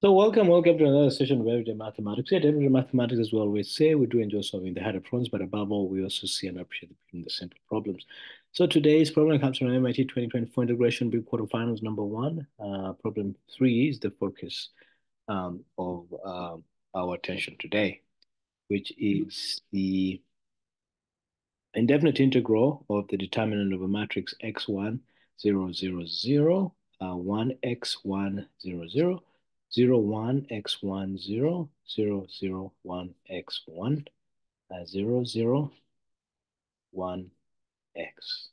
So welcome, welcome to another session of Everyday Mathematics. At Everyday Mathematics, as we always say, we do enjoy solving the harder problems, but above all, we also see and appreciate the, simple problems. So today's problem comes from MIT 2024 Integration Bee Quarterfinals number one. Uh, problem three is the focus um, of uh, our attention today, which is the indefinite integral of the determinant of a matrix x1, 0, 0, 0, uh, 1, x1, 0, 0, 0, 1, x 1, 0, 0, 0, 1, x 1, uh, 0, 0, 1, x.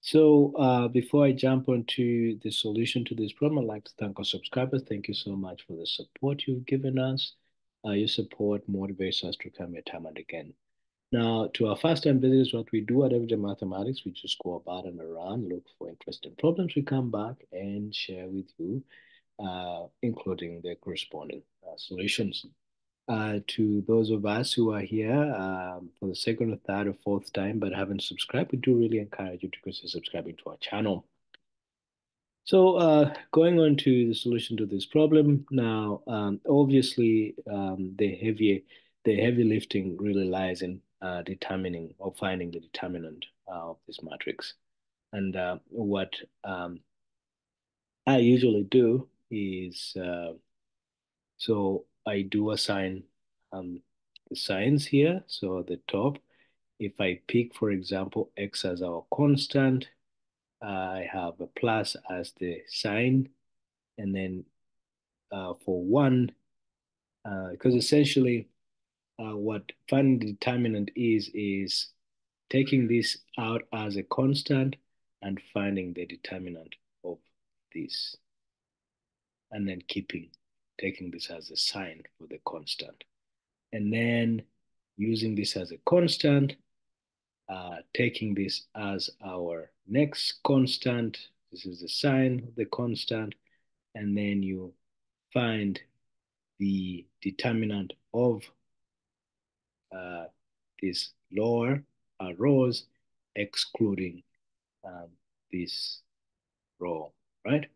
So uh, before I jump onto the solution to this problem, I'd like to thank our subscribers. Thank you so much for the support you've given us. Uh, your support motivates us to come here time and again. Now, to our first-time visitors, what we do at Everyday Mathematics, we just go about and around, look for interesting problems. We come back and share with you including the corresponding uh, solutions. Uh, to those of us who are here um, for the second or third or fourth time but haven't subscribed, we do really encourage you to consider subscribing to our channel. So uh, going on to the solution to this problem now, um, obviously um, the heavy the heavy lifting really lies in uh, determining or finding the determinant uh, of this matrix. And uh, what um, I usually do is uh, so I do assign um, the signs here. So at the top, if I pick, for example, x as our constant, I have a plus as the sign. And then uh, for one, because uh, essentially uh, what finding the determinant is, is taking this out as a constant and finding the determinant of this and then keeping, taking this as a sign for the constant. And then using this as a constant, uh, taking this as our next constant. This is the sign of the constant. And then you find the determinant of uh, this lower uh, rows, excluding um, this row, right?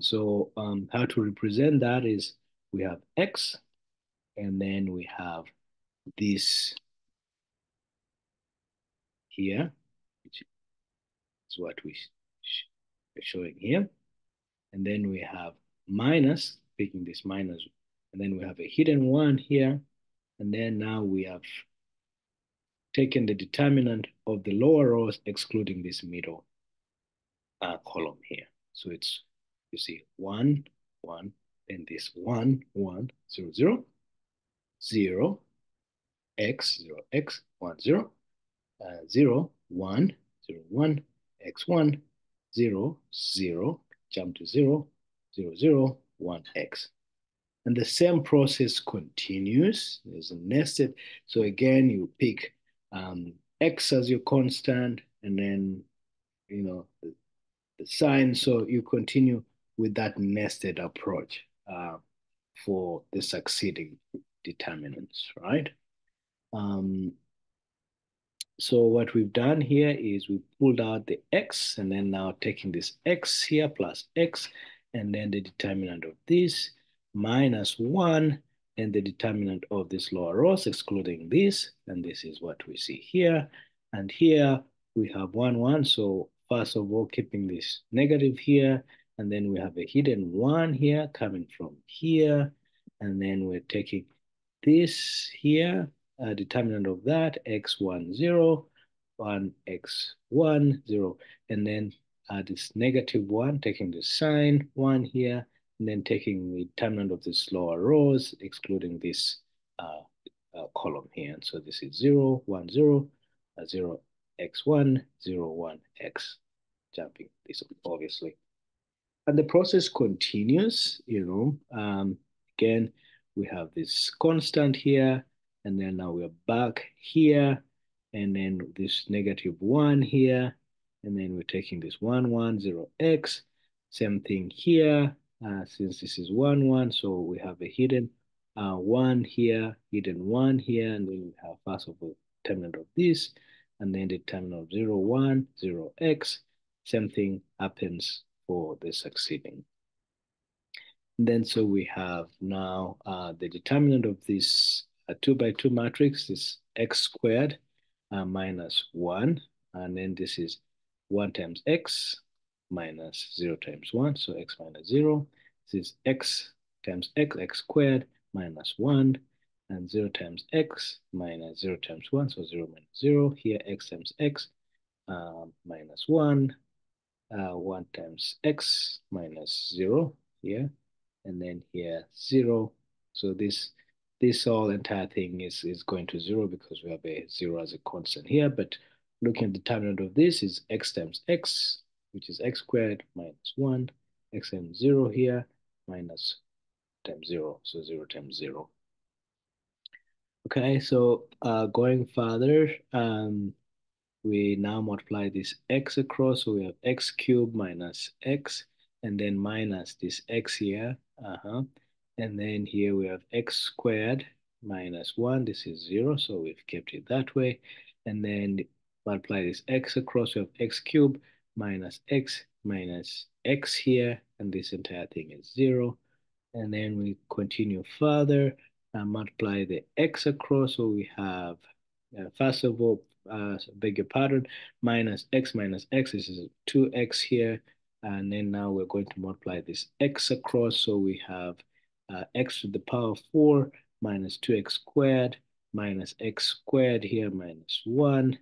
So um, how to represent that is we have x, and then we have this here, which is what we are showing here. And then we have minus, picking this minus, and then we have a hidden one here. And then now we have taken the determinant of the lower rows, excluding this middle uh, column here. So it's you see one, one, then this one, one, zero, zero, zero, x, zero, x, one, zero, uh, zero, one, zero, one, x, one, zero, zero, jump to zero, zero, zero, one, x. And the same process continues. There's a nested. So again, you pick um, x as your constant, and then, you know, the, the sign. So you continue with that nested approach uh, for the succeeding determinants, right? Um, so what we've done here is we pulled out the x and then now taking this x here plus x and then the determinant of this minus one and the determinant of this lower rows excluding this. And this is what we see here. And here we have one one. So first of all keeping this negative here and then we have a hidden one here coming from here. And then we're taking this here, a determinant of that, x1, 0, 1, x1, 0. And then uh, this negative one, taking the sign 1 here, and then taking the determinant of this lower rows, excluding this uh, uh, column here. And so this is 0, 1, 0, uh, 0, x1, 0, 1, x, jumping this obviously and the process continues, you know. Um, again, we have this constant here, and then now we're back here, and then this negative one here, and then we're taking this one, one, zero, x. Same thing here, uh, since this is one, one, so we have a hidden uh, one here, hidden one here, and then we have first of all determinant of this, and then the of zero, one, zero, x. Same thing happens for the succeeding. Then so we have now uh, the determinant of this uh, two by two matrix is x squared uh, minus one. And then this is one times x minus zero times one. So x minus zero. This is x times x, x squared minus one and 0 times x minus 0 times 1, so 0 minus 0. Here, x times x um, minus 1, uh, 1 times x minus 0 here, and then here 0. So this this whole entire thing is, is going to 0 because we have a 0 as a constant here, but looking at the determinant of this is x times x, which is x squared minus 1, x times 0 here, minus times 0, so 0 times 0. Okay, so uh, going further, um, we now multiply this x across, so we have x cubed minus x, and then minus this x here, uh-huh. And then here we have x squared minus 1, this is 0, so we've kept it that way. And then multiply this x across, we have x cubed minus x minus x here, and this entire thing is 0. And then we continue further, and multiply the x across. So we have, uh, first of all, uh, beg your pardon, minus x minus x. This is 2x here. And then now we're going to multiply this x across. So we have uh, x to the power 4 minus 2x squared minus x squared here minus 1.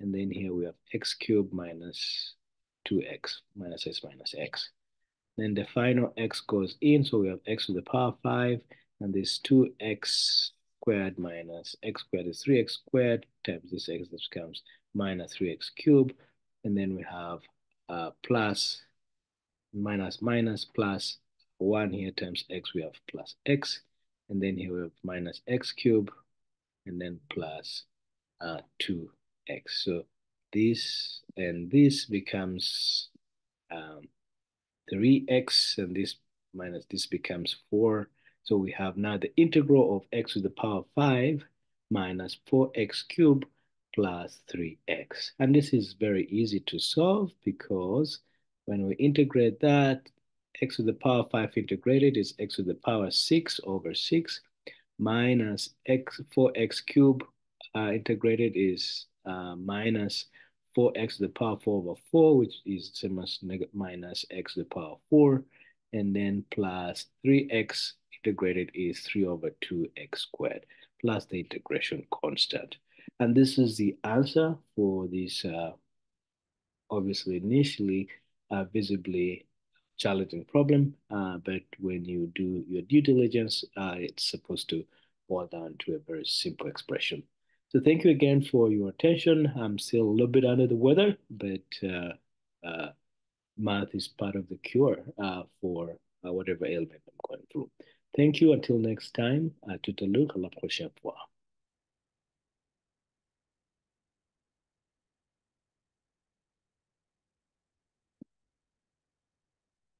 And then here we have x cubed minus 2x minus s minus x. Then the final x goes in. So we have x to the power 5 and this 2x squared minus x squared is 3x squared times this x, this becomes minus 3x cubed. And then we have uh, plus minus minus plus 1 here times x, we have plus x. And then here we have minus x cubed and then plus uh, 2x. So this and this becomes um, 3x and this minus this becomes 4 so we have now the integral of x to the power 5 minus 4x cubed plus 3x. And this is very easy to solve because when we integrate that, x to the power 5 integrated is x to the power 6 over 6 minus x 4x cubed uh, integrated is uh, minus 4x to the power 4 over 4, which is same as minus x to the power 4, and then plus 3x integrated is 3 over 2x squared plus the integration constant. And this is the answer for this, uh, obviously initially uh, visibly challenging problem, uh, but when you do your due diligence, uh, it's supposed to boil down to a very simple expression. So thank you again for your attention. I'm still a little bit under the weather, but uh, uh, math is part of the cure for whatever ailment I'm going through. Thank you. Until next time, à tout à l'heure, à la prochaine fois.